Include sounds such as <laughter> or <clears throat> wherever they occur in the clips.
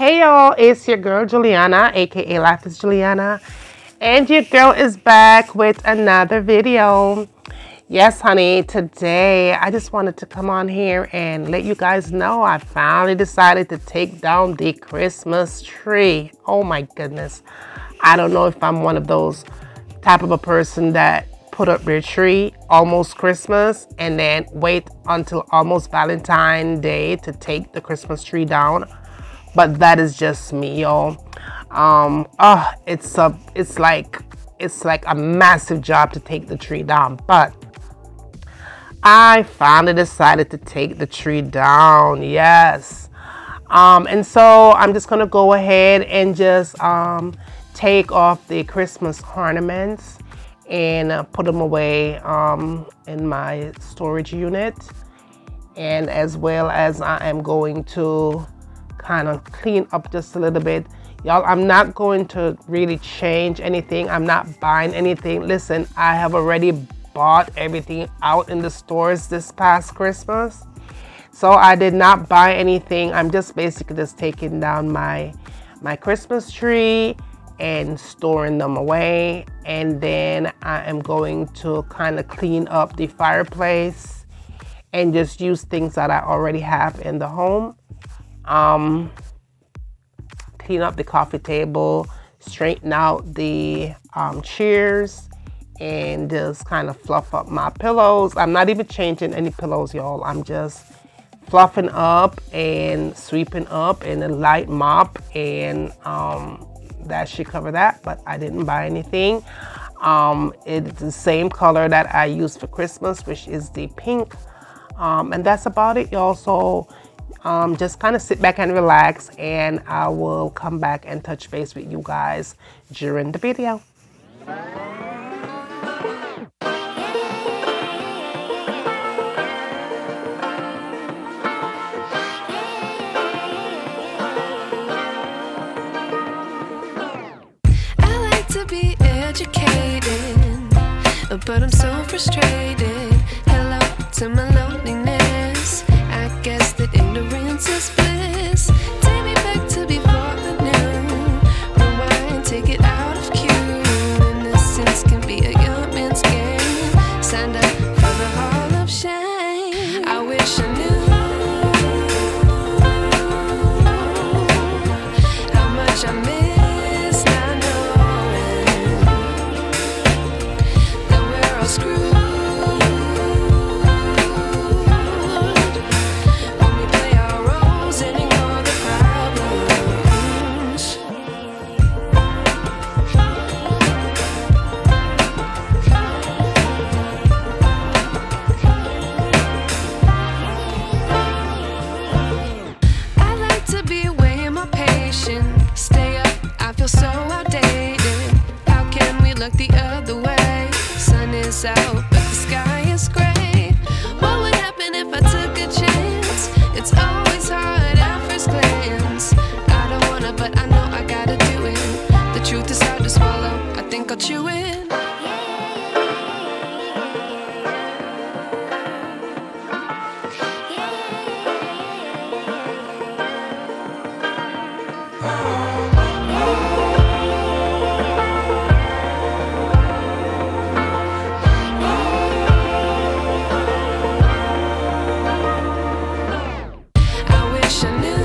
Hey y'all, it's your girl Juliana, aka Life as Juliana, and your girl is back with another video. Yes, honey, today I just wanted to come on here and let you guys know I finally decided to take down the Christmas tree. Oh my goodness. I don't know if I'm one of those type of a person that put up their tree almost Christmas and then wait until almost Valentine's Day to take the Christmas tree down. But that is just me, y'all. Um, oh, it's a, it's like, it's like a massive job to take the tree down. But I finally decided to take the tree down. Yes. Um, and so I'm just gonna go ahead and just um, take off the Christmas ornaments and uh, put them away um, in my storage unit. And as well as I am going to kind of clean up just a little bit. Y'all, I'm not going to really change anything. I'm not buying anything. Listen, I have already bought everything out in the stores this past Christmas. So I did not buy anything. I'm just basically just taking down my my Christmas tree and storing them away. And then I am going to kind of clean up the fireplace and just use things that I already have in the home. Um, clean up the coffee table, straighten out the um, chairs, and just kind of fluff up my pillows. I'm not even changing any pillows, y'all. I'm just fluffing up and sweeping up and a light mop and um, that should cover that, but I didn't buy anything. Um, it's the same color that I use for Christmas, which is the pink. Um, and that's about it, y'all. So um, just kind of sit back and relax and I will come back and touch base with you guys during the video. but I'm so frustrated. Hello to my loneliness. Ignorance is wish I knew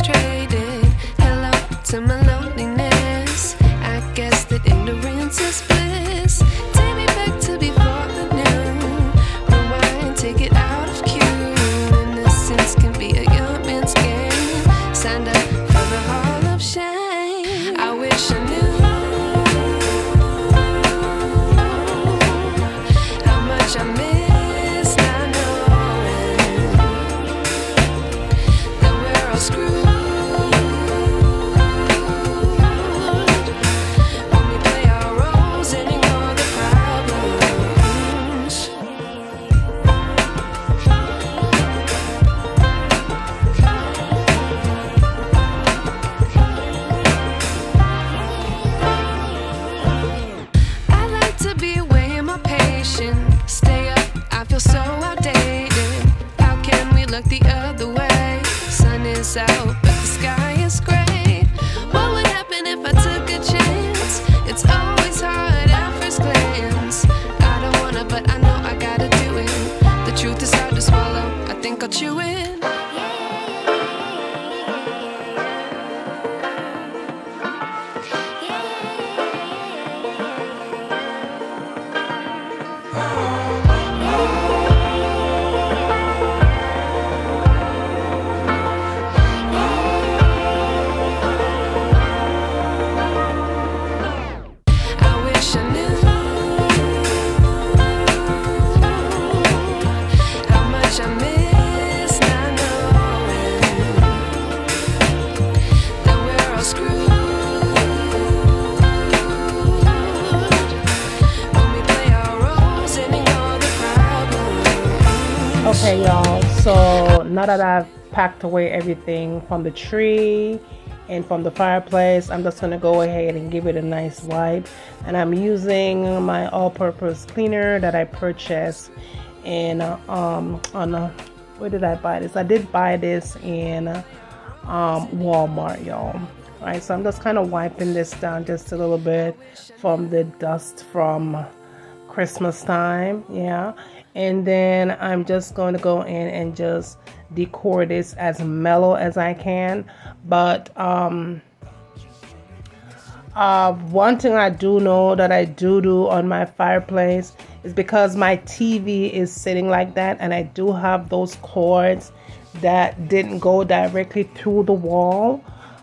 I'm Okay, y'all. So now that I've packed away everything from the tree and from the fireplace, I'm just gonna go ahead and give it a nice wipe. And I'm using my all-purpose cleaner that I purchased in uh, um on uh, where did I buy this? I did buy this in um Walmart, y'all. All right, so I'm just kind of wiping this down just a little bit from the dust from Christmas time, yeah. And then I'm just going to go in and just decor this as mellow as I can. But um uh one thing I do know that I do do on my fireplace is because my TV is sitting like that and I do have those cords that didn't go directly through the wall.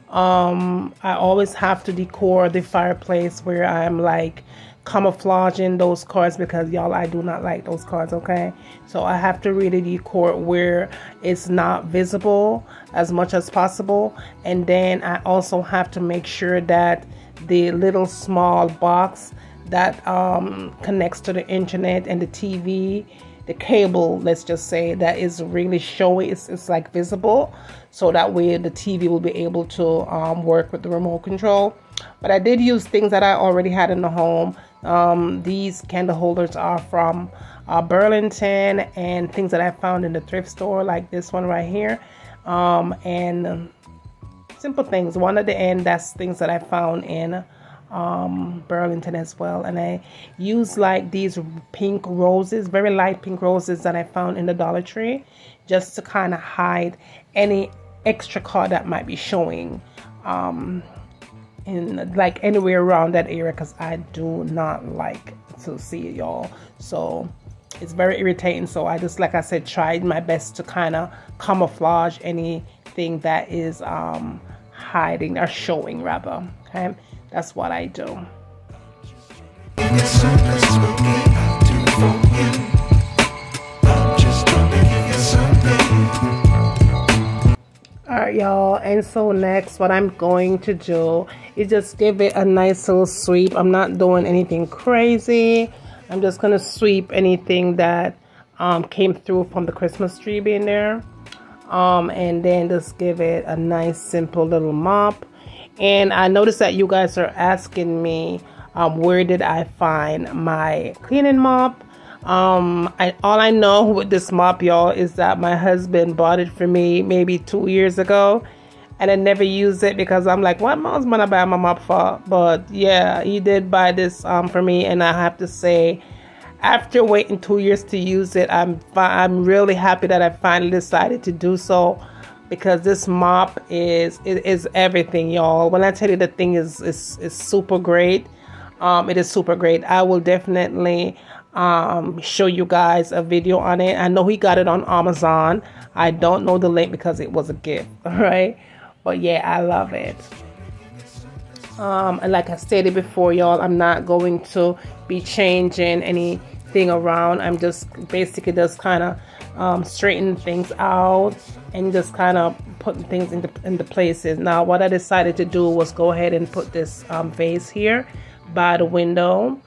Um I always have to decor the fireplace where I'm like camouflaging those cards because y'all I do not like those cards okay? So I have to really decor where it's not visible as much as possible. And then I also have to make sure that the little small box that um, connects to the internet and the TV the cable let's just say that is really showing it's, it's like visible. So that way the TV will be able to um, work with the remote control. But I did use things that I already had in the home um, these candle holders are from uh, Burlington and things that I found in the thrift store like this one right here um, and simple things one at the end that's things that I found in um, Burlington as well. And I use like these pink roses, very light pink roses that I found in the Dollar Tree, just to kind of hide any extra card that might be showing um, in like anywhere around that area because I do not like to see y'all. So it's very irritating. So I just, like I said, tried my best to kind of camouflage anything that is um, hiding or showing, rather. Okay, that's what I do Y'all, and so next, what I'm going to do is just give it a nice little sweep. I'm not doing anything crazy. I'm just gonna sweep anything that um, came through from the Christmas tree being there. Um, and then just give it a nice, simple little mop. And I noticed that you guys are asking me um, where did I find my cleaning mop. Um, I, all I know with this mop, y'all, is that my husband bought it for me maybe two years ago, and I never used it because I'm like, what mom's gonna buy my mop for? But yeah, he did buy this um for me, and I have to say, after waiting two years to use it, I'm I'm really happy that I finally decided to do so because this mop is is everything, y'all. When I tell you the thing is is is super great, um, it is super great. I will definitely um show you guys a video on it. I know he got it on Amazon. I don't know the link because it was a gift, all <laughs> right? But yeah, I love it. Um, and like I stated before, y'all, I'm not going to be changing anything around. I'm just basically just kind of um, straightening things out and just kind of putting things into, into places. Now, what I decided to do was go ahead and put this um, vase here by the window.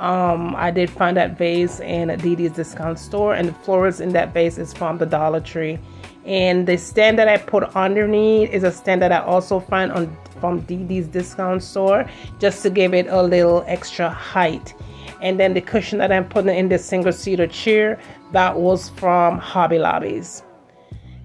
Um, I did find that vase in a Didi's discount store, and the flowers in that vase is from the Dollar Tree. And the stand that I put underneath is a stand that I also find on from Didi's discount store just to give it a little extra height. And then the cushion that I'm putting in this single seater chair, that was from Hobby Lobbies.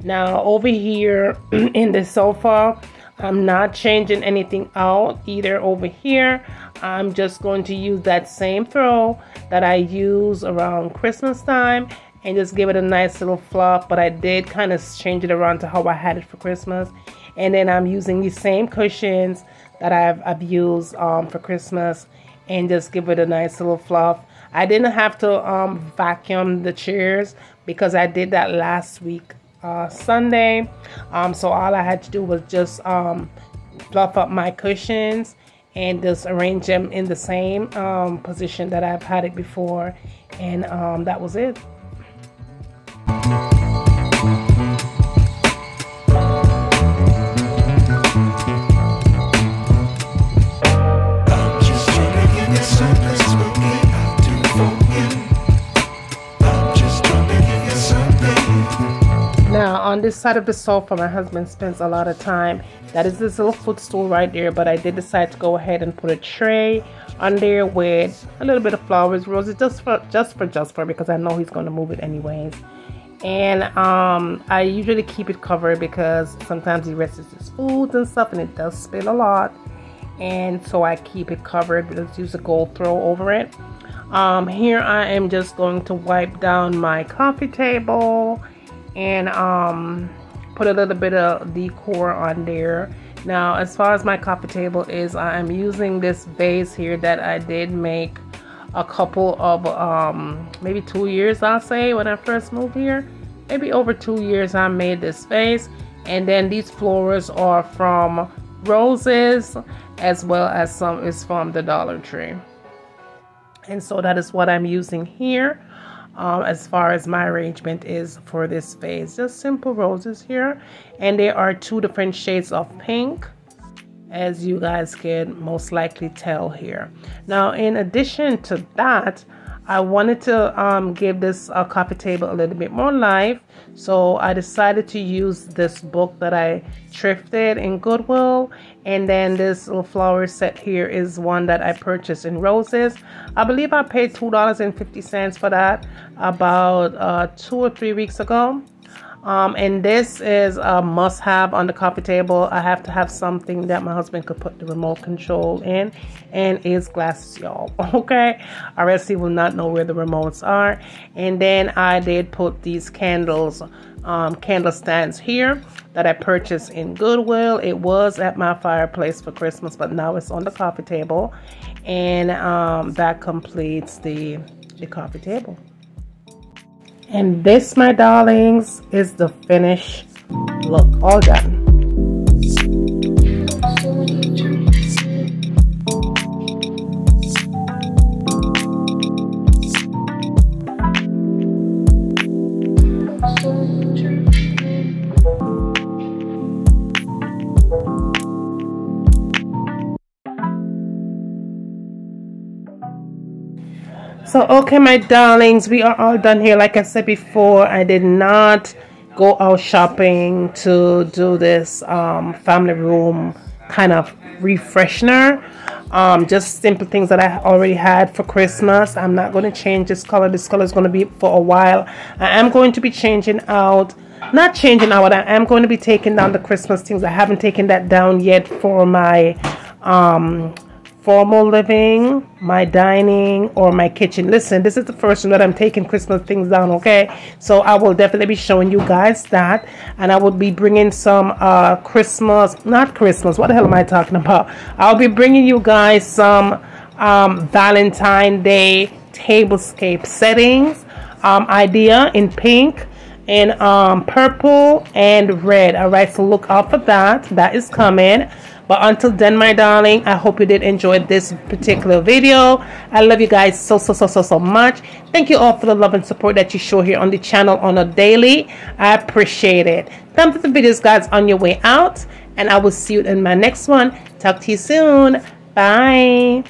Now over here <clears throat> in the sofa, I'm not changing anything out either over here. I'm just going to use that same throw that I use around Christmas time and just give it a nice little fluff. But I did kind of change it around to how I had it for Christmas. And then I'm using these same cushions that I've, I've used um, for Christmas and just give it a nice little fluff. I didn't have to um, vacuum the chairs because I did that last week uh, Sunday. Um, so all I had to do was just um, fluff up my cushions and just arrange them in the same um, position that I've had it before. And um, that was it. Side of the sofa, my husband spends a lot of time. That is this little footstool right there, but I did decide to go ahead and put a tray on there with a little bit of flowers, roses, just for just for just for because I know he's going to move it anyways. And um, I usually keep it covered because sometimes he rests his foods and stuff, and it does spill a lot. And so I keep it covered. Let's use a gold throw over it. Um, here I am just going to wipe down my coffee table and um, put a little bit of decor on there. Now, as far as my coffee table is, I am using this vase here that I did make a couple of um, maybe two years, I'll say, when I first moved here. Maybe over two years, I made this vase, and then these flowers are from Roses, as well as some is from the Dollar Tree. And so that is what I'm using here um, as far as my arrangement is for this vase. Just simple roses here. And there are two different shades of pink as you guys can most likely tell here. Now, in addition to that, I wanted to um, give this uh, coffee table a little bit more life. So I decided to use this book that I thrifted in Goodwill. And then this little flower set here is one that I purchased in Roses. I believe I paid $2.50 for that about uh, two or three weeks ago. Um, and this is a must have on the coffee table. I have to have something that my husband could put the remote control in and his glasses, y'all. <laughs> Okay. He will not know where the remotes are. And then I did put these candles, um, candle stands here that I purchased in Goodwill. It was at my fireplace for Christmas, but now it's on the coffee table. And um, that completes the, the coffee table. And this, my darlings, is the finished look. All done. So, okay, my darlings, we are all done here. Like I said before, I did not go out shopping to do this um, family room kind of refreshener. Um, just simple things that I already had for Christmas. I'm not going to change this color. This color is going to be for a while. I am going to be changing out, not changing out, I am going to be taking down the Christmas things. I haven't taken that down yet for my um, formal living, my dining, or my kitchen. Listen, this is the first one that I'm taking Christmas things down, okay? So I will definitely be showing you guys that. And I will be bringing some uh, Christmas, not Christmas, what the hell am I talking about? I'll be bringing you guys some um, Valentine Day tablescape settings um, idea in pink and um, purple and red. All right, so look out for that. That is coming. But until then, my darling, I hope you did enjoy this particular video. I love you guys so, so, so, so, so much. Thank you all for the love and support that you show here on the channel on a daily. I appreciate it. Thumbs up the videos, guys, on your way out. And I will see you in my next one. Talk to you soon. Bye.